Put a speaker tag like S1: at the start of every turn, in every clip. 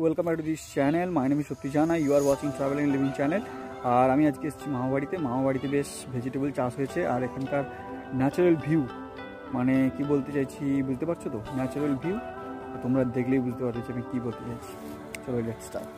S1: Welcome back to this channel my name is সত্যি জানা you are watching travel and living channel আর আমি আজকে এসেছি মামাবাড়িতে। মামাবাড়িতে বেশ ভেজিটেবল চাষ হয়েছে। আর এখানকার ন্যাচারাল ভিউ মানে কি বলতে চাইছি, বুঝতে পারছ তো? ন্যাচারাল ভিউ তোমরা দেখলেই বুঝতে পারছ আমি কী বলতে চাইছি। চলো লেট স্টার্ট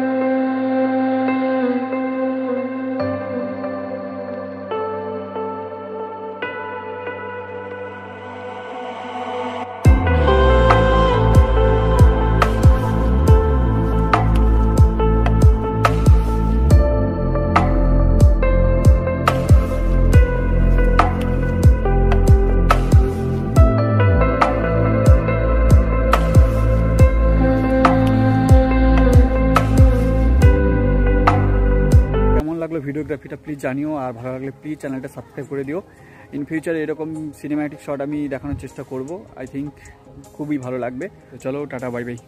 S1: কেমন লাগল ভিডিওগ্রাফিটা প্লিজ জানিও আর ভালো লাগলে প্লিজ চ্যানেলটা সাবস্ক্রাইব করে দিও। ইন ফিউচার এরকম সিনেম্যাটিক শট আমি দেখানোর চেষ্টা করব। আই থিঙ্ক খুবই ভালো লাগবে। তো চলো, টাটা বাই বাই